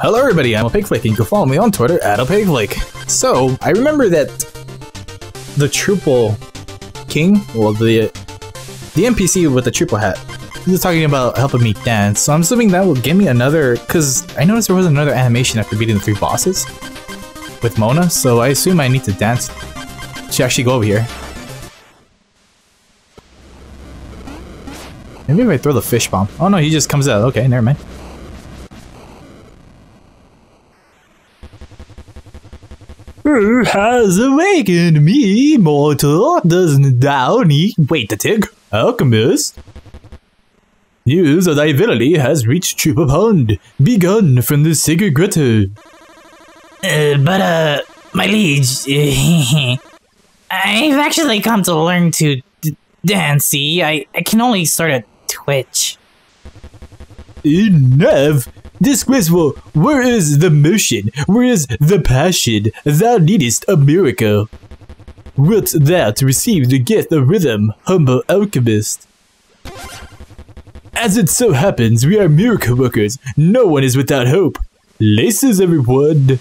Hello everybody, I'm Opaqueflake and you can follow me on Twitter at Opaqueflake. So, I remember that the Troupple King, well the the NPC with the troupple hat, he was talking about helping me dance, so I'm assuming that will give me another, because I noticed there was another animation after beating the three bosses with Mona, so I assume I need to dance to actually go over here. Maybe if I throw the fish bomb. Oh no, he just comes out. Okay, never mind. Who has awakened me, mortal? Doesn't need wait a tick, alchemist? News of thy villainy has reached Troupple Pond, begun from the sacred grotto. Uh, but, uh, my liege, I've actually come to learn to dance, see? I, I can only sort of twitch. Enough! Disgraceful! Where is the motion? Where is the passion? Thou needest a miracle. Wilt thou to receive the gift of rhythm, humble alchemist? As it so happens, we are miracle workers. No one is without hope. Laces, everyone!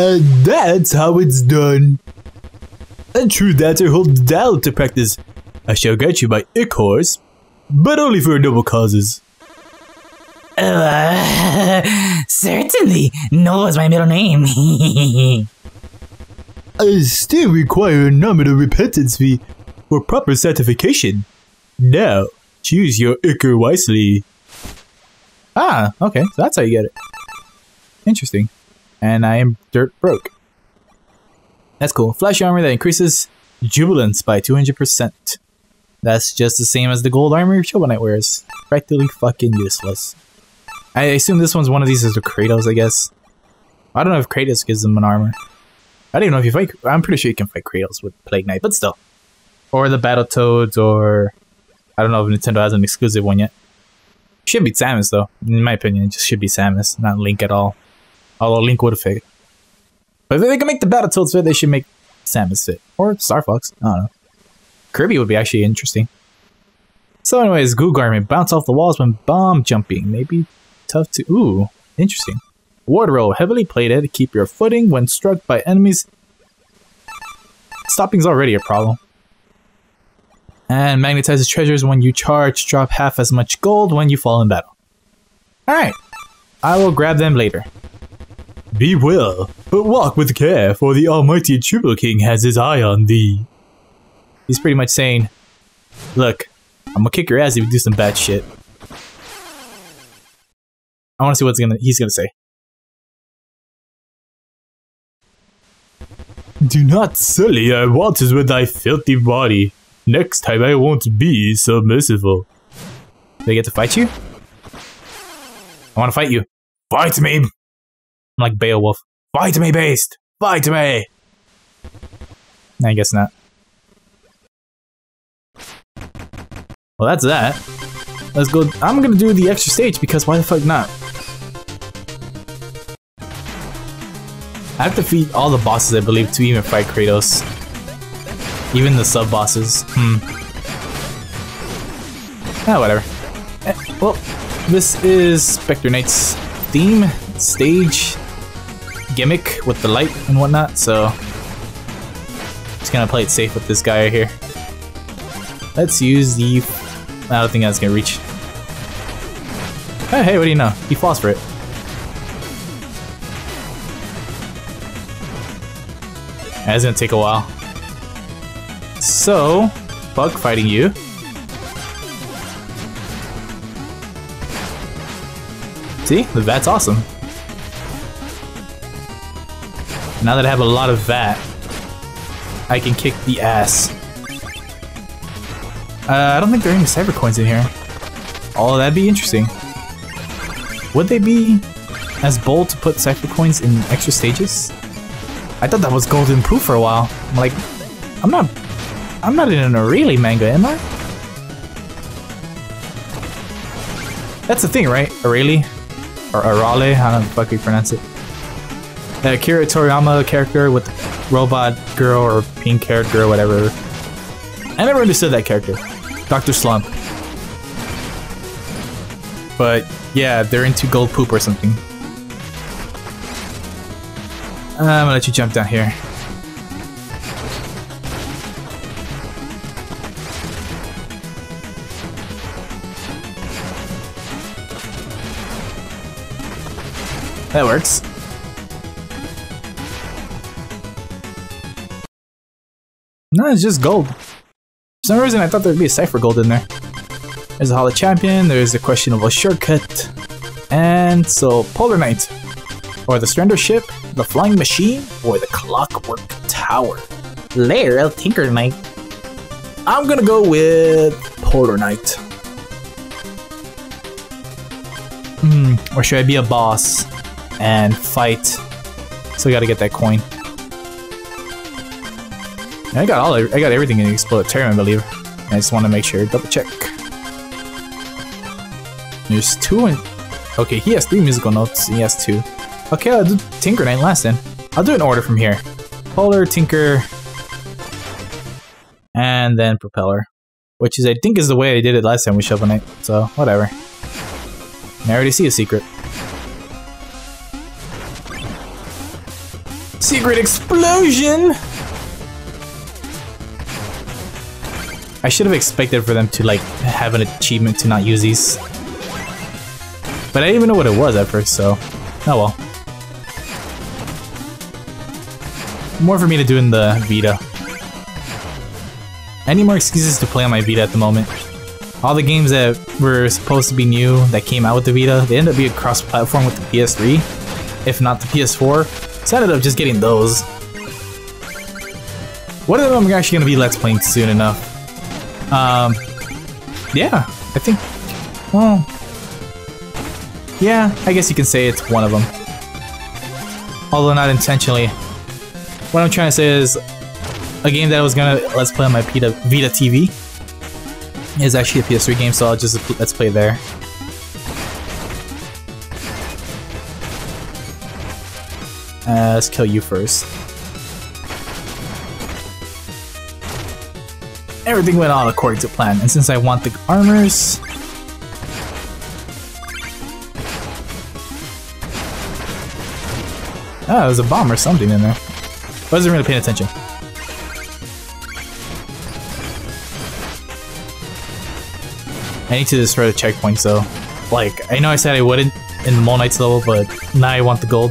And that's how it's done. And true that I hold down to practice. I shall grant you my ichors, but only for noble causes. Uh, certainly, Noah is my middle name. I still require a nominal repentance fee for proper certification. Now, choose your ichor wisely. Ah, okay, so that's how you get it. Interesting and I am dirt broke. That's cool. Flesh armor that increases jubilance by 200%. That's just the same as the gold armor Knight wears. Practically fucking useless. I assume this one's one of these is the Kratos, I guess. I don't know if Kratos gives them an armor. I don't even know if you fight. I'm pretty sure you can fight Kratos with Plague Knight, but still. Or the Battletoads, or I don't know if Nintendo has an exclusive one yet. Should be Samus though, in my opinion. It just should be Samus, not Link at all. Although Link would have fit. But if they can make the Battletoads fit, they should make Samus fit. Or Star Fox. I don't know. Kirby would be actually interesting. So anyways, Goo Garment. Bounce off the walls when bomb jumping. Maybe tough to... Ooh, interesting. Wardrobe. Heavily plated to keep your footing when struck by enemies. Stopping's already a problem. And magnetizes treasures when you charge. Drop half as much gold when you fall in battle. Alright. I will grab them later. Be well, but walk with care, for the almighty Troupple King has his eye on thee. He's pretty much saying, Look, I'm gonna kick your ass if you do some bad shit. I wanna see what's gonna he's gonna say. Do not sully our waters with thy filthy body. Next time I won't be so merciful. I get to fight you? I wanna fight you. Fight me! I'm like Beowulf. Fight me, beast! Fight me! I guess not. Well, that's that. Let's go. I'm gonna do the extra stage because why the fuck not? I have to defeat all the bosses, I believe, to even fight Kratos. Even the sub-bosses. Hmm. Ah, whatever. Eh, well, this is Spectre Knight's theme, stage, gimmick with the light and whatnot, so just gonna play it safe with this guy right here. Let's use the... I don't think that's gonna reach. Hey, hey, what do you know? He falls for it. That's gonna take a while. So, bug fighting you. See? The VAT's awesome. Now that I have a lot of VAT, I can kick the ass. Uh, I don't think there are any Cipher Coins in here. Oh, that'd be interesting. Would they be as bold to put Cipher Coins in extra stages? I thought that was golden proof for a while. I'm like, I'm not, I'm not in a really manga, am I? That's the thing, right? Arale? Or Arale, I don't know how the fuck you pronounce it. The Akira Toriyama character with robot girl or pink haired girl, whatever. I never understood that character. Dr. Slump. But yeah, they're into gold poop or something. Uh, I'm gonna let you jump down here. That works. No, it's just gold. For some reason, I thought there'd be a Cypher Gold in there. There's a Holo Champion, there's a questionable shortcut, and so Polar Knight. Or the Stranded Ship, the Flying Machine, or the Clockwork Tower. Lair of Tinker Knight. I'm gonna go with Polar Knight. Hmm, or should I be a boss and fight? So I gotta get that coin. I got all, I got everything in the Exploditarium, I believe. I just want to make sure, double check. There's two and okay, he has three musical notes. He has two. Okay, I'll do Tinker Knight last then. I'll do an order from here. Polar, Tinker, and then Propeller, which is I think is the way I did it last time with Shovel Knight. So whatever. I already see a secret. Secret explosion! I should have expected for them to like have an achievement to not use these. But I didn't even know what it was at first, so oh well. More for me to do in the Vita. Any more excuses to play on my Vita at the moment? All the games that were supposed to be new that came out with the Vita, they ended up being cross-platform with the PS3, if not the PS4. So I ended up just getting those. One of them I'm actually going to be Let's Playing soon enough. Um, yeah, I think, well, yeah, I guess you can say it's one of them. Although not intentionally. What I'm trying to say is, a game that I was gonna let's play on my Vita, Vita TV is actually a PS3 game, so I'll just let's play there. Uh, let's kill you first. Everything went on according to plan, and since I want the armors... Ah, oh, there's a bomb or something in there. I Wasn't really paying attention. I need to destroy the checkpoints though. Like, I know I said I wouldn't in Mole Knight's level, but now I want the gold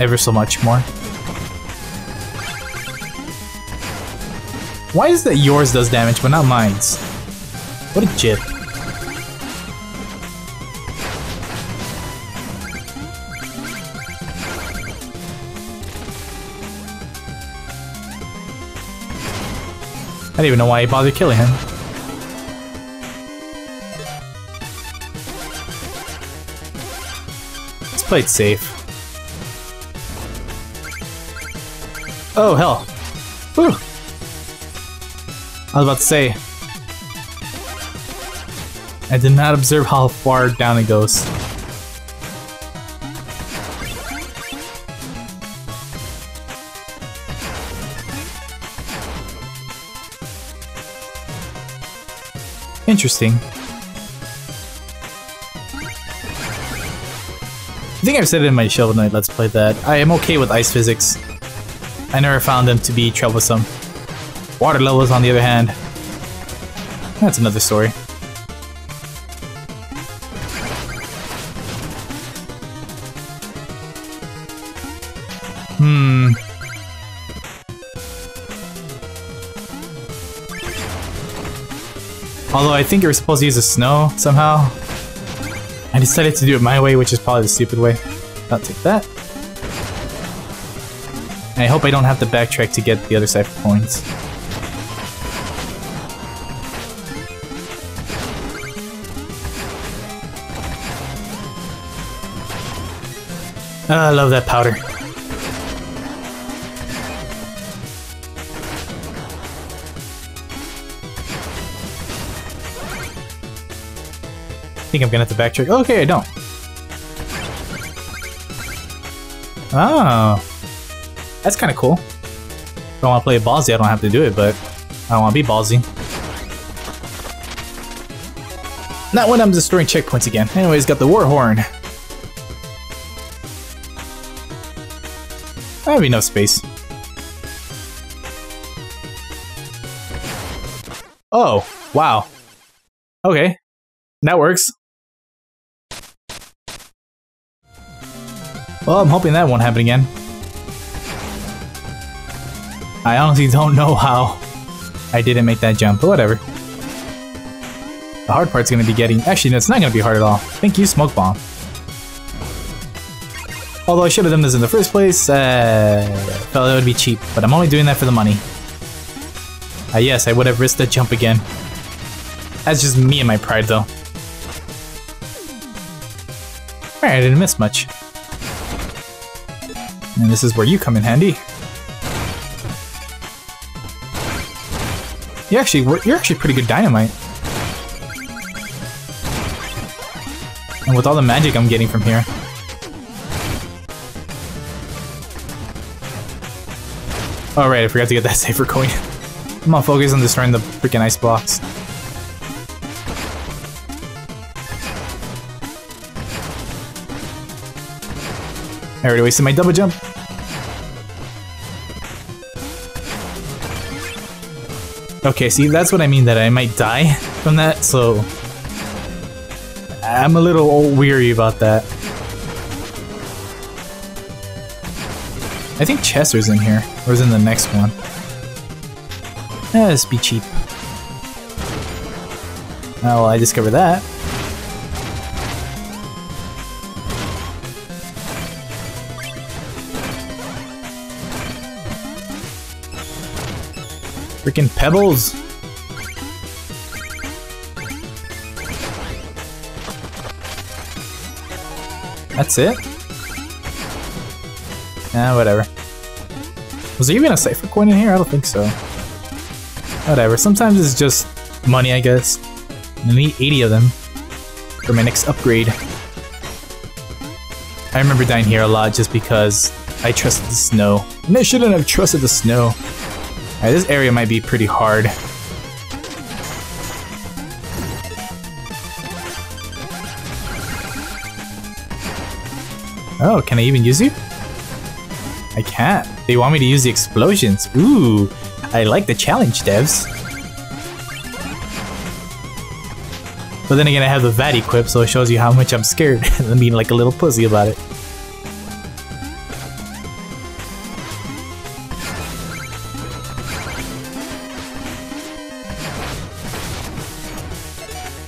ever so much more. Why is that yours does damage but not mine's? What a jip. I don't even know why he bothered killing him. Let's play it safe. Oh, hell. Whew. I was about to say. I did not observe how far down it goes. Interesting. I think I've said it in my Shovel Knight Let's Play that I am okay with ice physics. I never found them to be troublesome. Water levels, on the other hand, That's another story. Hmm. Although I think you were supposed to use the snow somehow. I decided to do it my way, which is probably the stupid way. I'll take that. I hope I don't have to backtrack to get the other Cipher coins. Oh, I love that powder. I think I'm gonna have to backtrack. Okay, I don't. Oh. That's kind of cool. If I want to play ballsy, I don't have to do it, but I don't want to be ballsy. Not when I'm destroying checkpoints again. Anyways, got the war horn. That'd be no space. Oh, wow. Okay, that works. Well, I'm hoping that won't happen again. I honestly don't know how I didn't make that jump, but whatever. The hard part's gonna be getting... Actually, no, it's not gonna be hard at all. Thank you, Smoke Bomb. Although I should have done this in the first place, uh, felt it would be cheap, but I'm only doing that for the money. Uh, yes, I would have risked that jump again. That's just me and my pride, though. Alright, I didn't miss much. And this is where you come in handy. You actually, you're actually pretty good dynamite. And with all the magic I'm getting from here. Oh right, I forgot to get that Cipher coin. I'm on focus on destroying the freaking ice blocks. I already wasted my double jump. Okay, see, that's what I mean that I might die from that, so... I'm a little weary about that. I think Chester's in here, or is in the next one. Eh, let's be cheap. Oh, well, I discovered that. Freaking pebbles! That's it? Ah, whatever. Was there even a Cipher coin in here? I don't think so. Whatever, sometimes it's just money, I guess. I need 80 of them for my next upgrade. I remember dying here a lot just because I trusted the snow. And I shouldn't have trusted the snow. Right, this area might be pretty hard. Oh, can I even use you? I can't. They want me to use the explosions. Ooh, I like the challenge, devs. But then again, I have the VAT equipped, so it shows you how much I'm scared and being like a little pussy about it.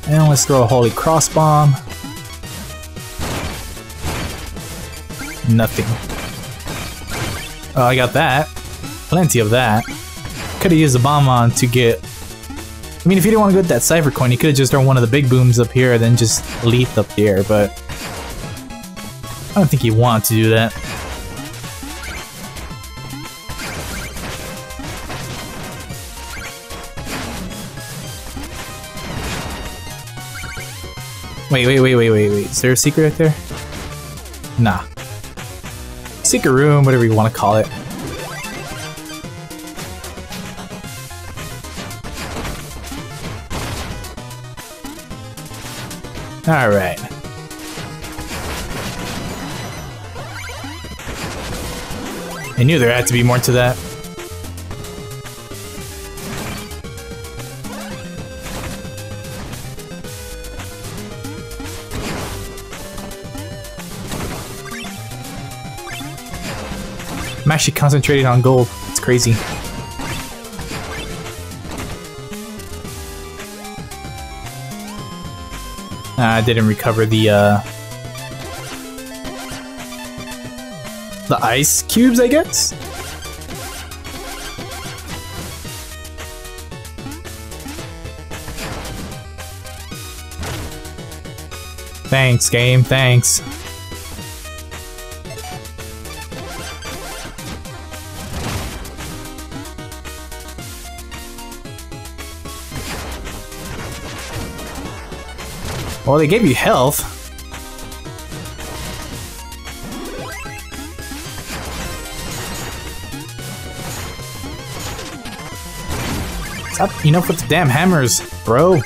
And let's throw a holy cross bomb. Nothing. Oh, I got that. Plenty of that. Could have used the bomb on to get... I mean, if you didn't want to get that Cipher Coin, you could have just thrown one of the big booms up here and then just leaped up there, but... I don't think you want to do that. Wait, wait, wait, wait, wait, wait. Is there a secret right there? Nah. Secret room, whatever you want to call it. Alright. I knew there had to be more to that. Actually concentrating on gold. It's crazy. I didn't recover the uh, the ice cubes, I guess. Thanks, game. Thanks. Well, they gave you health. Stop enough with the damn hammers, bro.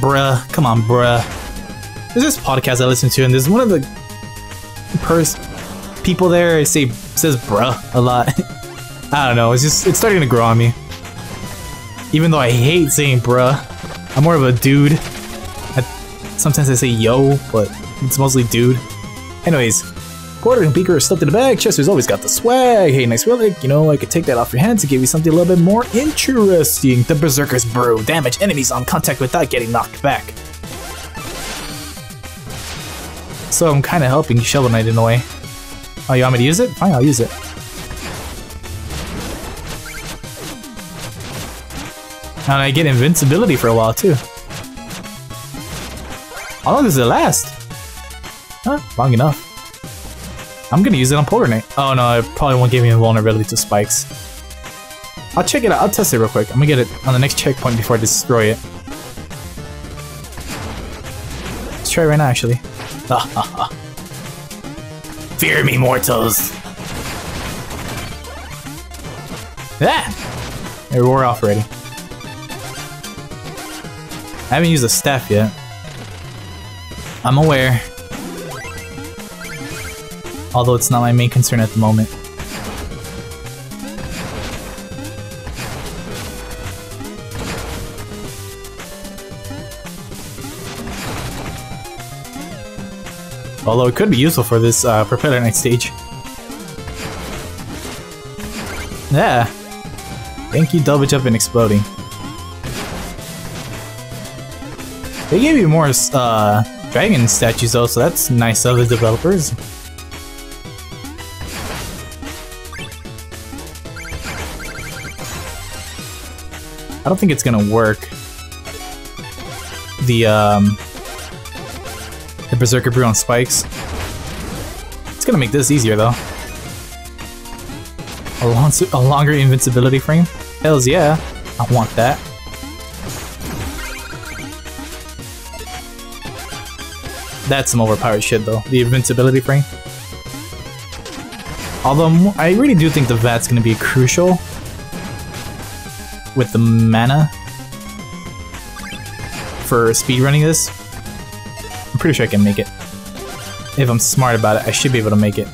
Bruh, come on, bruh. There's this podcast I listen to, and there's one of the pers people there say says bruh a lot. I don't know, it's just it's starting to grow on me. Even though I hate saying bruh. I'm more of a dude. I, sometimes I say yo, but it's mostly dude. Anyways, Quarter and Beaker are stuffed in the bag. Chester's always got the swag. Hey, nice relic. You know, I could take that off your hands to give you something a little bit more interesting. The Berserker's Brew. Damage enemies on contact without getting knocked back. So I'm kind of helping Shovel Knight in a way. Oh, you want me to use it? Fine, I'll use it. And I get invincibility for a while too. How long does it last? Huh, long enough. I'm gonna use it on Polar Oh no, it probably won't give me invulnerability to spikes. I'll check it out, I'll test it real quick. I'm gonna get it on the next checkpoint before I destroy it. Let's try it right now actually. Fear me, mortals! Ah! It wore off already. I haven't used a staff yet. I'm aware. Although it's not my main concern at the moment. Although it could be useful for this uh, Propeller Knight stage. Yeah. Thank you, double jump and exploding. They gave you more uh, dragon statues though, so that's nice of the developers. I don't think it's gonna work. The um, the Berserker Brew on spikes. It's gonna make this easier though. A, long, a longer invincibility frame? Hells yeah, I want that. That's some overpowered shit though, the invincibility frame. Although I really do think the VAT's gonna be crucial with the mana for speedrunning this. I'm pretty sure I can make it. If I'm smart about it, I should be able to make it.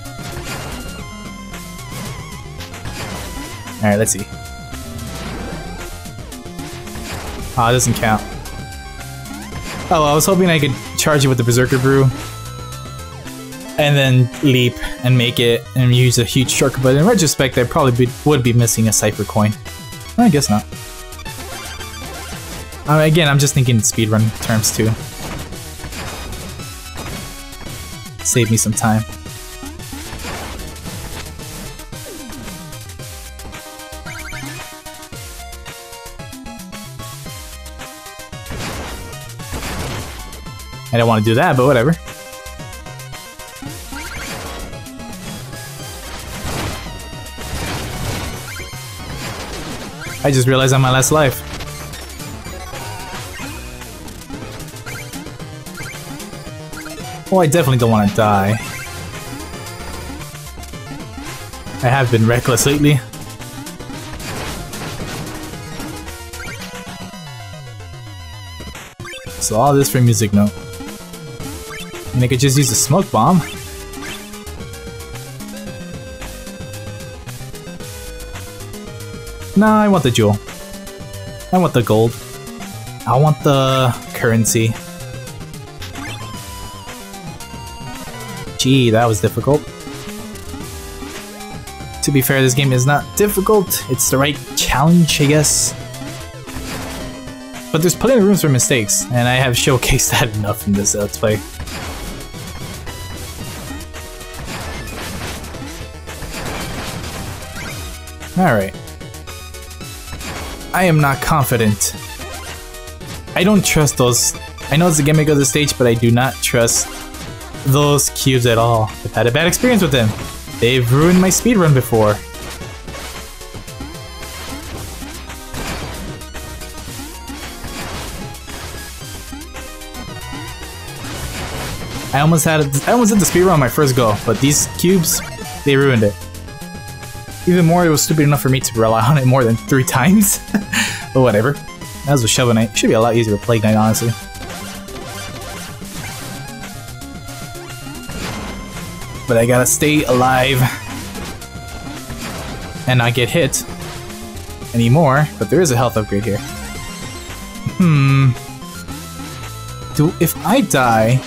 Alright, let's see. Ah, oh, it doesn't count. Oh, I was hoping I could charge it with the Berserker Brew. And then leap and make it and use a huge shortcut, but in retrospect, I probably be, would be missing a Cipher coin. I guess not. Again, I'm just thinking speedrun terms too. Save me some time. I don't want to do that, but whatever. I just realized I'm my last life. Oh, I definitely don't want to die. I have been reckless lately. So all this for music note. And I could just use a smoke bomb. Nah, I want the jewel. I want the gold. I want the currency. Gee, that was difficult. To be fair, this game is not difficult. It's the right challenge, I guess. But there's plenty of rooms for mistakes, and I have showcased that enough in this Let's Play. Alright. I am not confident. I don't trust those. I know it's the gimmick of the stage, but I do not trust those cubes at all. I've had a bad experience with them. They've ruined my speedrun before. I almost had I almost did the speedrun on my first go, but these cubes, they ruined it. Even more, it was stupid enough for me to rely on it more than three times. but whatever. That was a Shovel Knight. Should be a lot easier to Plague Knight, honestly. But I gotta stay alive and not get hit anymore. But there is a health upgrade here. Hmm. Do if I die,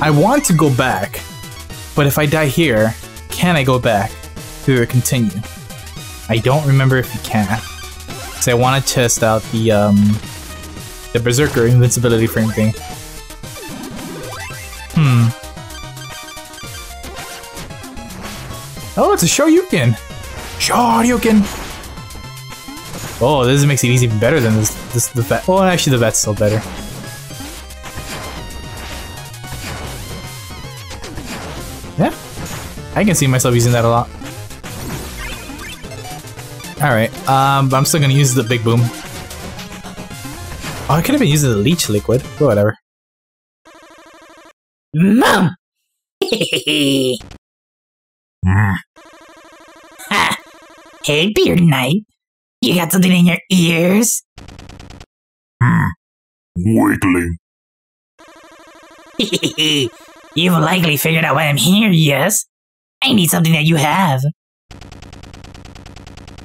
I want to go back, but if I die here, can I go back to continue? I don't remember if you can. Because I want to test out the, um, the Berserker invincibility frame thing. Hmm. Oh, it's a Shoryuken! Shoryuken! Oh, this makes it even better than this, this the vet. Well, actually, the vet's still better. I can see myself using that a lot. Alright, um, I'm still gonna use the big boom. Oh, I could have been using the leech liquid, but whatever. Mom! Hmm. ha! Hey, Beard Knight. You got something in your ears? Hmm. Wiggling. You've likely figured out why I'm here, yes? I need something that you have.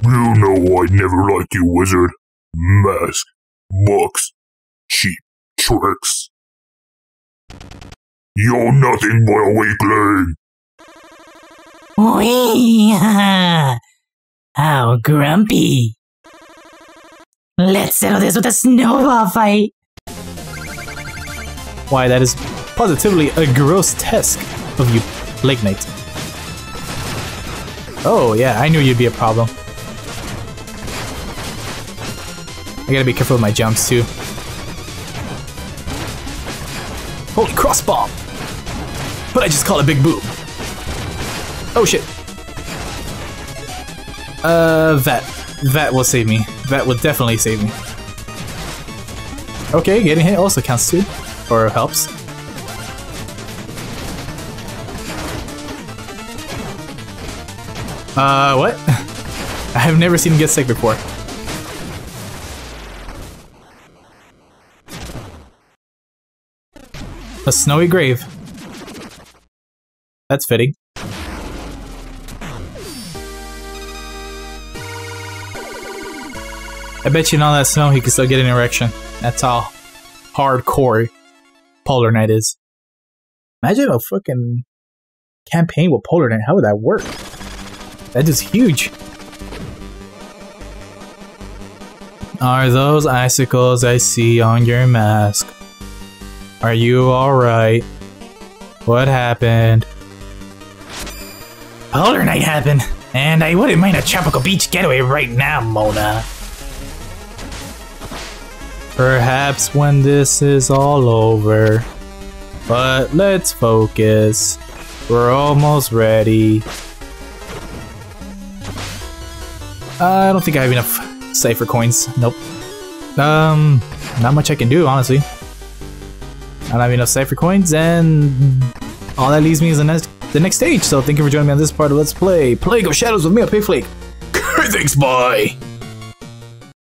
You know I'd never liked you, wizard. Mask, books, cheap tricks. You're nothing but a weakling. Wee! How oh, grumpy. Let's settle this with a snowball fight. Why, that is positively a grotesque of you, Plague Knight. Oh, yeah, I knew you'd be a problem. I gotta be careful with my jumps, too. Holy cross bomb! But I just call it big boom. Oh shit. Uh, Vet. Vet will save me. Vet will definitely save me. Okay, getting hit also counts too. Or helps. Uh, what? I have never seen him get sick before. A snowy grave. That's fitting. I bet you in all that snow he can still get an erection. That's how hardcore Polar Knight is. Imagine a fucking campaign with Polar Knight. How would that work? That is huge. Are those icicles I see on your mask? Are you alright? What happened? Polar Knight happened, and I wouldn't mind a tropical beach getaway right now, Mona. Perhaps when this is all over. But let's focus. We're almost ready. I don't think I have enough cipher coins. Nope. Um, not much I can do, honestly. I don't have enough cipher coins, and all that leaves me is the next the next stage. So thank you for joining me on this part of Let's Play Plague of Shadows with me, Pigflake. Thanks, bye.